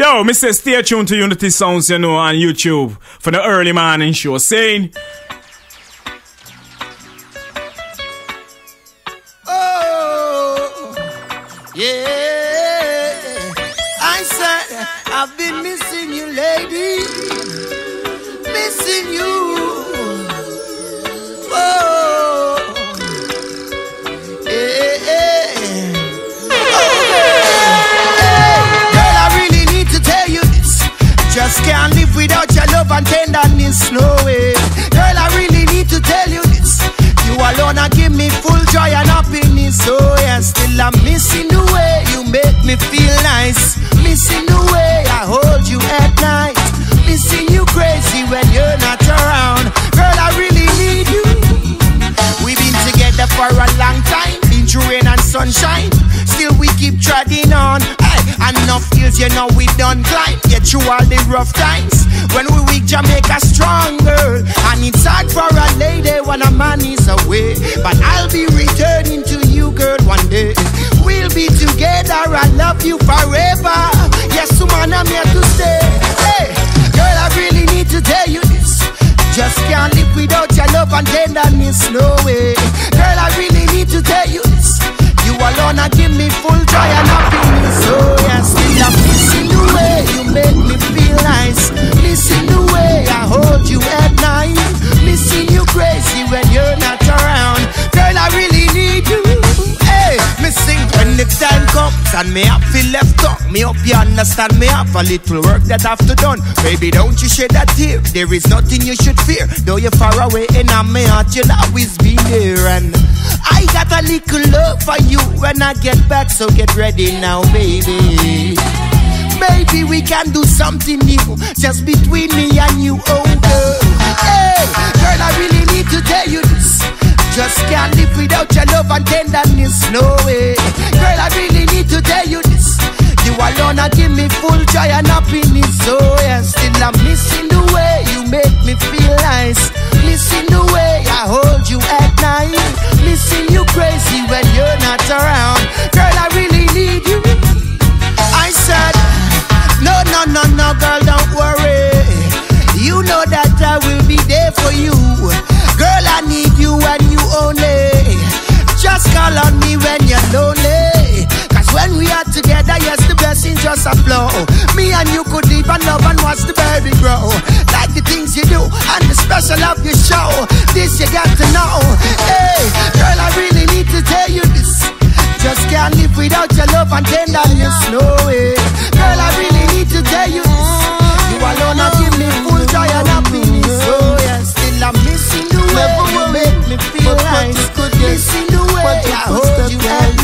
Yo, say stay tuned to Unity Sounds, you know, on YouTube for the early morning show. Saying. Rough times. When we weak, Jamaica stronger. And it's hard for a lady when a man is away. But I'll be returning to you, girl, one day. We'll be together. I love you forever. Yes, woman, I'm here to stay. Hey, girl, I really need to tell you this. Just can't live without your love and tenderness, no way. And me have feel left out. Me hope you understand me have a little work that have to done. Baby, don't you shed that tear. There is nothing you should fear. Though you're far away in my heart, you'll always be there. And I got a little love for you when I get back, so get ready now, baby. Maybe we can do something new just between me and you, oh girl. Hey, girl, I really need to tell you this. Just can't live without your love and tenderness, no way. Joy and happiness, oh yeah. Still I'm missing the way you make me feel nice. Missing the way I hold you at night. Missing you crazy when you're not around. Girl, I really need you. I said, no, no, no, no, girl, don't worry. You know that I will be there for you. Girl, I need you and you only. Just call on me when you're lonely. Cause when we are together, yes, the just a flow. Me and you could live and love and watch the baby grow. Like the things you do and the special of your show. This you got to know. Hey, girl, I really need to tell you this. Just can't live without your love and tenderness, no way. Girl, I really need to tell you this. You alone have give me full joy and happiness. Oh yeah, still I'm missing the way you make me feel nice. Missing the way I hold you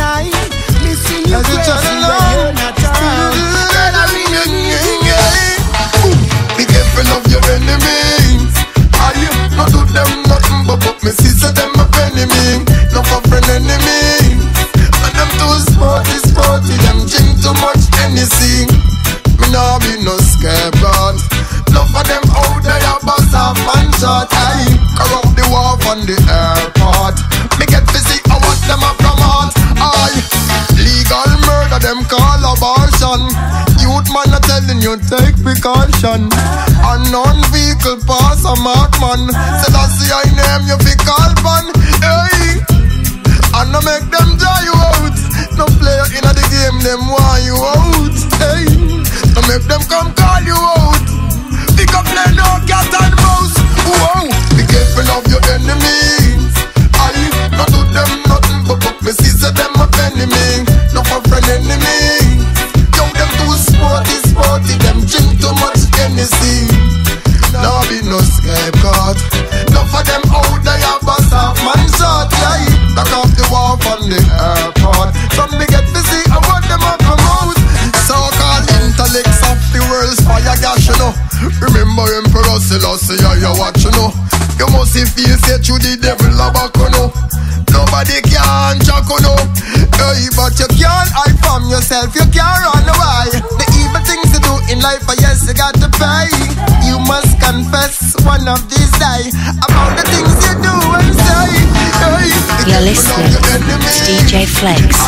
precaution. Unknown vehicle pass a mark reflects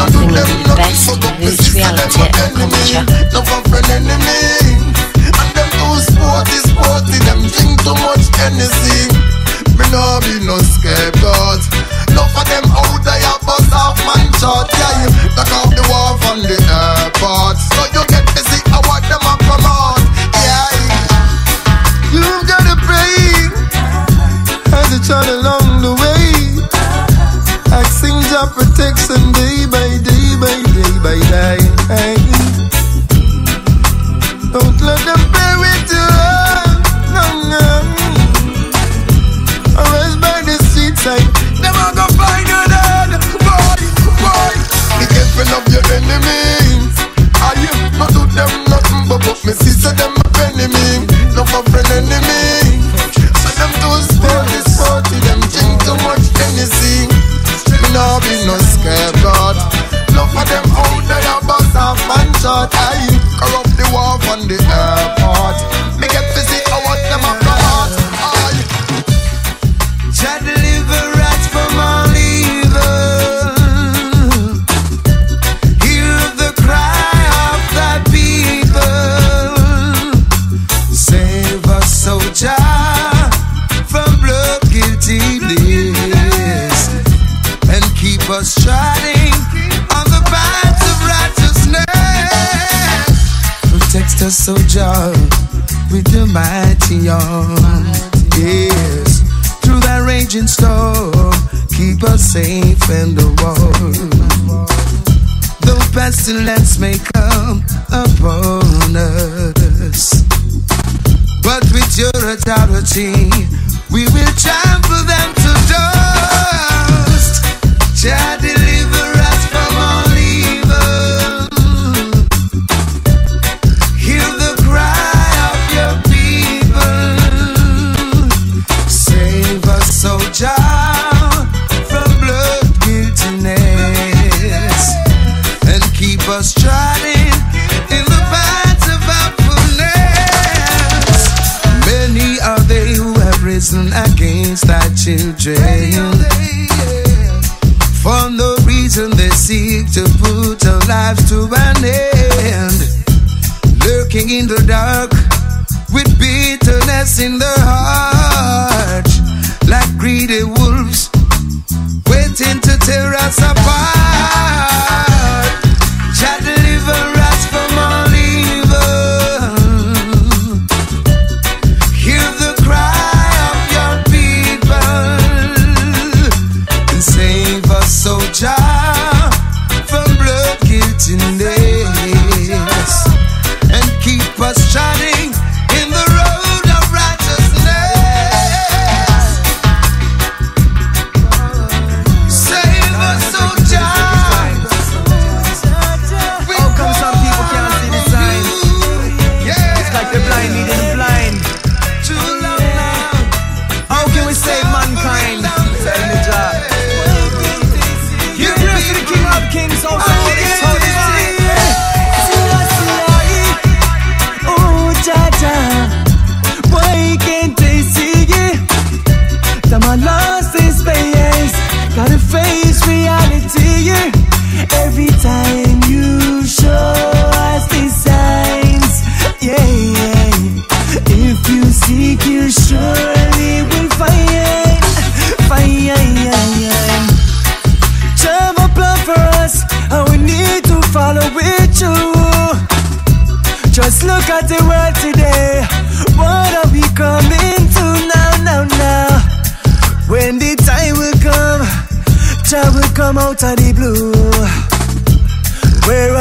on the best of each reality and culture. measure with the mighty arm. Yes, through that raging storm, keep us safe and warm. Though pestilence may come upon us, but with your authority, we will trample them to dust.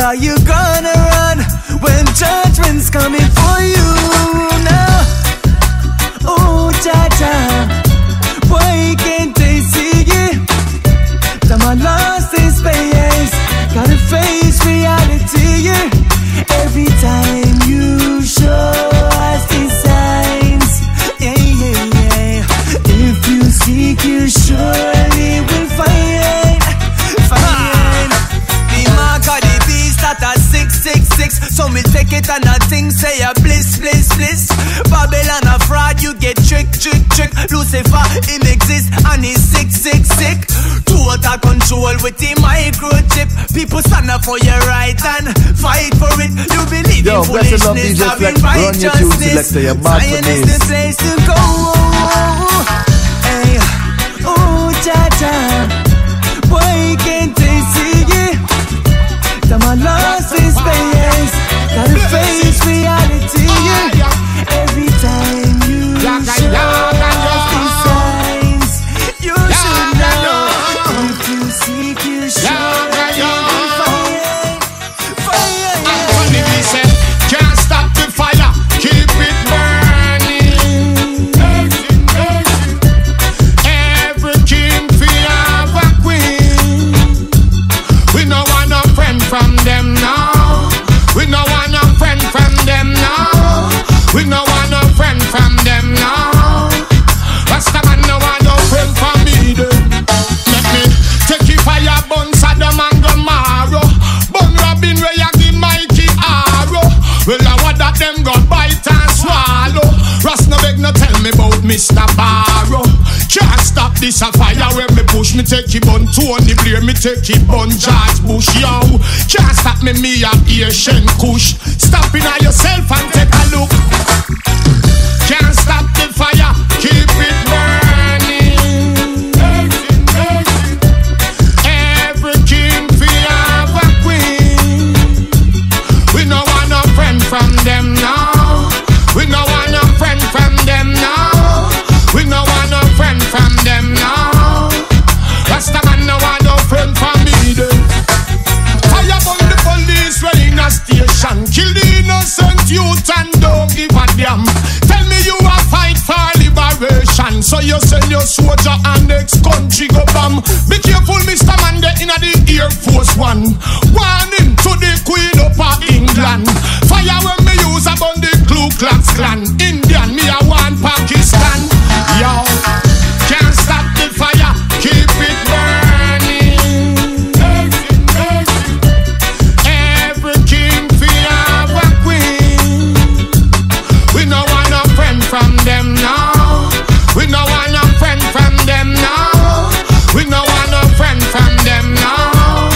are you gonna run when judgment's coming for you? it and a thing say a bliss, bliss, bliss. Babylon a fraud, you get trick, trick, trick. Lucifer, him exist and he's sick, sick, sick. Total control with the microchip. People stand up for your right and fight for it. You believe in foolishness, having righteousness. Zion is the place to go. Hey, oh, cha-cha. Can't they see it? Gotta face reality. me take it on Tony Blair, me take it on George Bush, yo. Can't stop me, me a Asian kush. Stop in on yourself and take a look. Russian, Indian, me a one Pakistan. Yo, can't stop the fire, keep it burning. Every king fi have a queen. We no want a friend from them now. We no want a friend from them now. We no want a friend from them now.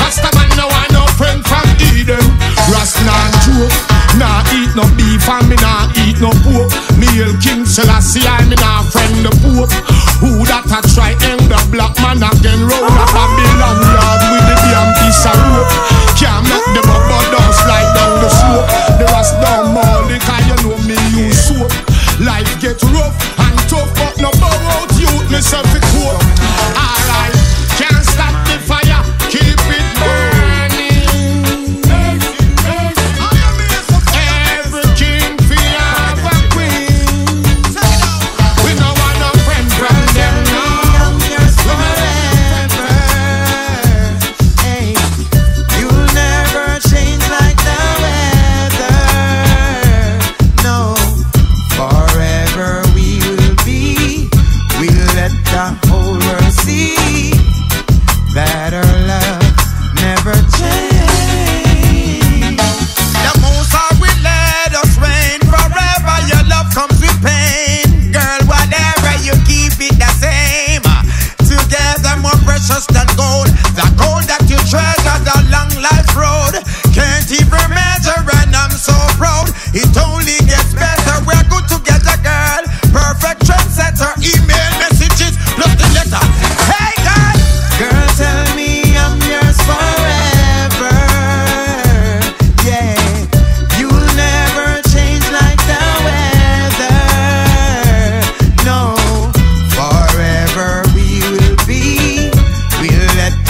Rastaman no want no friend from Eden. Rastan Joe, nah eat no beef and me see I'm in a friend the Pope. Who that a try end the black man again road?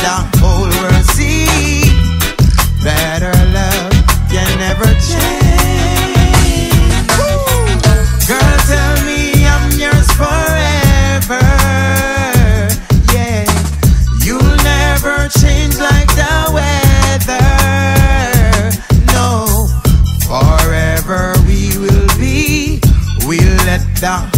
the whole world see better love can never change. Woo! Girl, tell me I'm yours forever. Yeah, you'll never change like the weather. No, forever we will be. We'll let the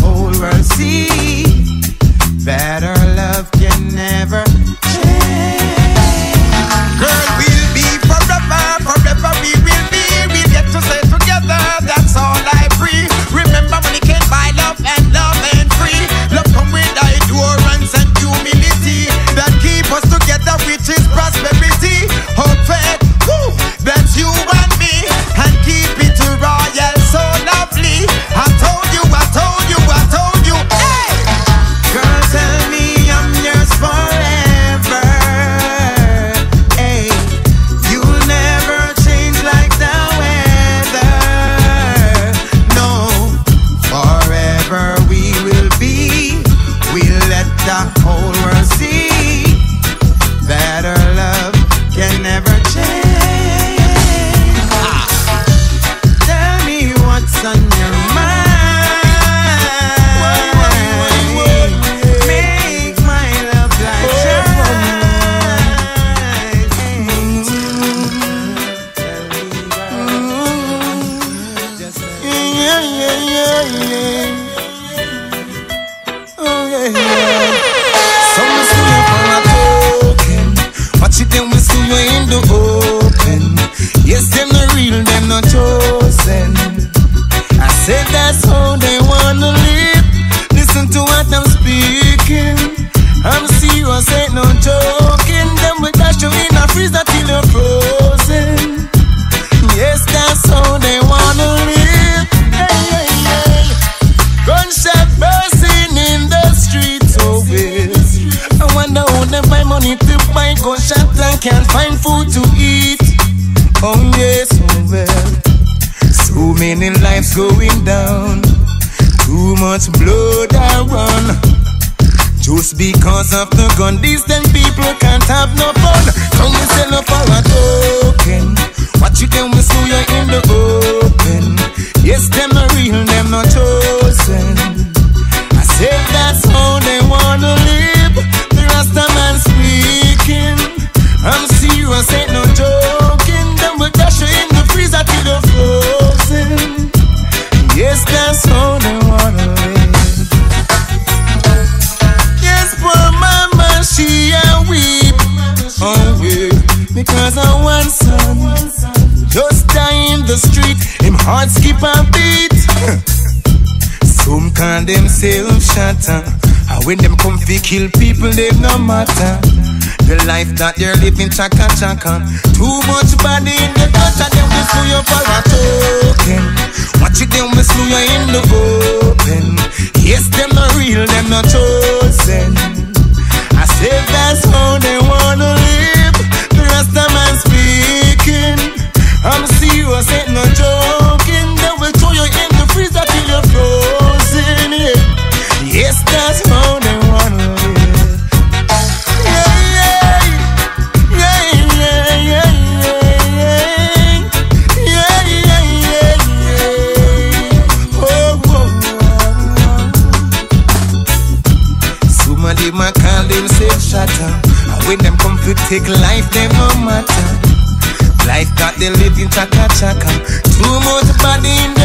the lights going down. Too much blood I run. Just because of the gun, these then people can't have no fun. Come and sell up for a token. What you can whistle, you're in the open. Yes, them can't skip a beat. Some can themselves shatter. And when them come fi kill people, they no matter. The life that they're living, chaka chaka. Too much body in the gutter, them will sue you for a token. Watch it, them will sue you in the open. Yes, them not real, them not chosen. I say that's how they wanna live. Take life, them no matter. Life got the living chaka chaka. Too much body in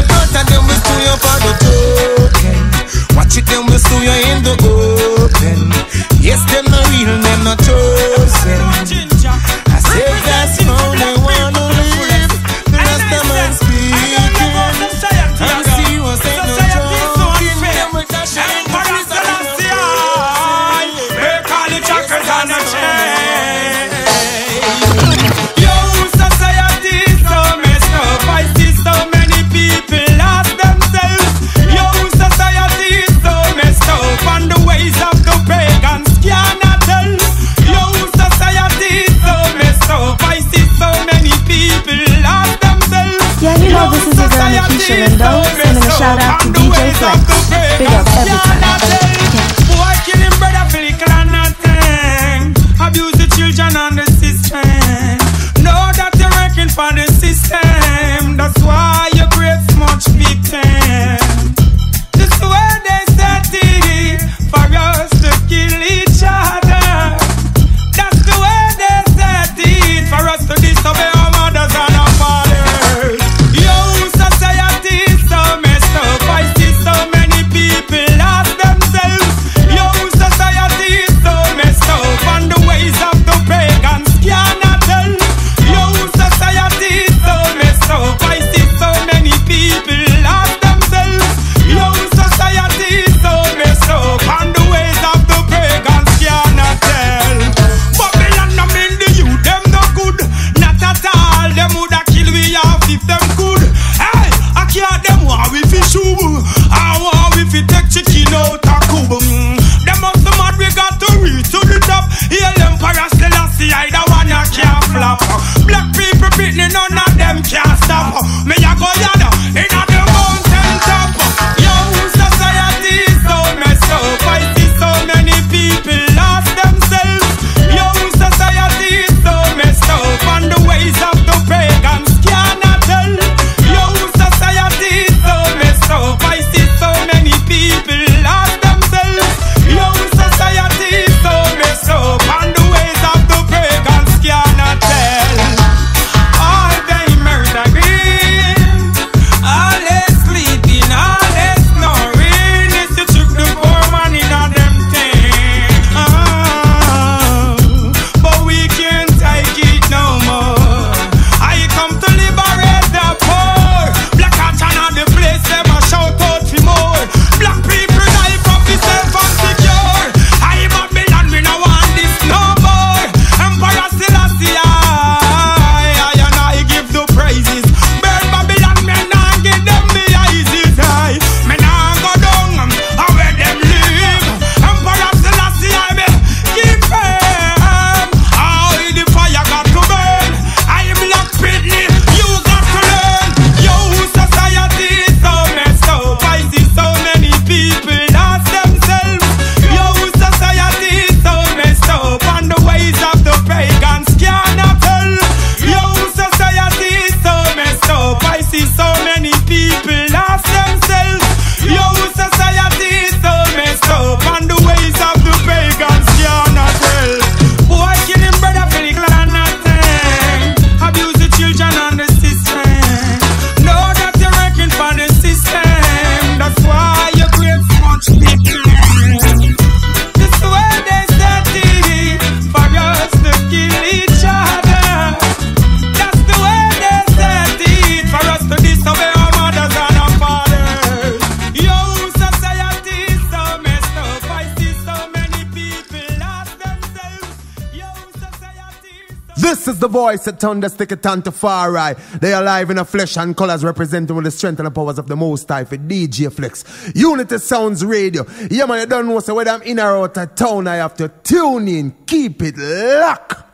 voice that turned the sticky tongue to far right. They are alive in a flesh and colors representing with the strength and the powers of the most high for DJ Flex. Unity Sounds Radio. Yeah man, you don't know so whether I'm in or out of town, I have to tune in. Keep it locked.